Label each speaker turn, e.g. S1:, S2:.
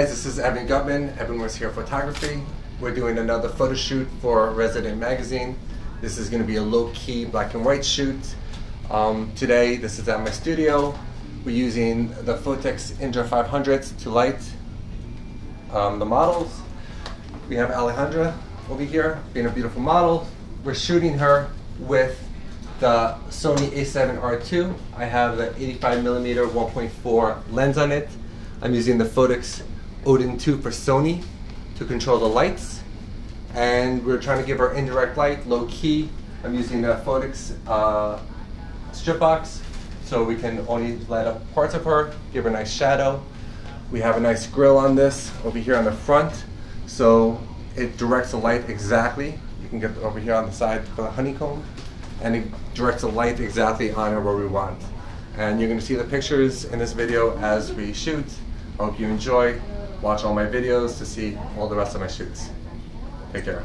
S1: Guys, this is Evan Guttman, Evan Works Here Photography. We're doing another photo shoot for Resident Magazine. This is going to be a low-key black and white shoot. Um, today, this is at my studio. We're using the Phottix Indra 500s to light um, the models. We have Alejandra over here, being a beautiful model. We're shooting her with the Sony a7R II. I have the 85mm 1.4 lens on it. I'm using the Phottix Odin 2 for Sony to control the lights. And we're trying to give her indirect light, low key. I'm using the Phottix uh, strip box so we can only light up parts of her, give her a nice shadow. We have a nice grill on this over here on the front. So it directs the light exactly. You can get over here on the side for the honeycomb. And it directs the light exactly on her where we want. And you're gonna see the pictures in this video as we shoot. I hope you enjoy. Watch all my videos to see all the rest of my shoots. Take care.